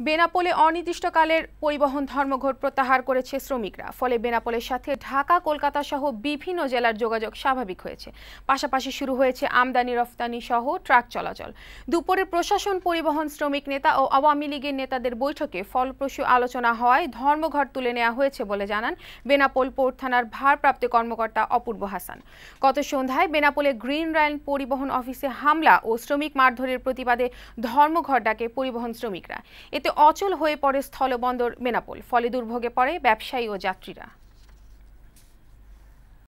বেনাপোলে অনির্দিষ্টকালের পরিবহন ধর্মঘট প্রত্যাহার করেছে শ্রমিকরা। ফলে বেনাপোলের সাথে ঢাকা, কলকাতা সহ বিভিন্ন জেলার যোগাযোগ স্বাভাবিক হয়েছে। পাশাপাশি শুরু হয়েছে আমদানি, রফতানি সহ ট্রাক চলাচল। দুপুরে প্রশাসন, পরিবহন শ্রমিক নেতা ও আওয়ামী লীগের নেতাদের বৈঠকে ফলপ্রসূ আলোচনা হওয়ায় ধর্মঘট তুলে নেওয়া হয়েছে বলে জানান বেনাপোল পোর্ট থানার ভারপ্রাপ্ত কর্মকর্তা অপূর্ব হাসান। গত সন্ধ্যায় বেনাপোলে গ্রিন লাইন পরিবহন অফিসে হামলা ও শ্রমিক মারধরের প্রতিবাদে ধর্মঘট ডাকে পরিবহন শ্রমিকরা। এতে অচল হয়ে পড়ে স্থলবন্দর মেনাপোল। ফলে দুর্ভোগে পড়ে ব্যবসায়ী ও যাত্রীরা।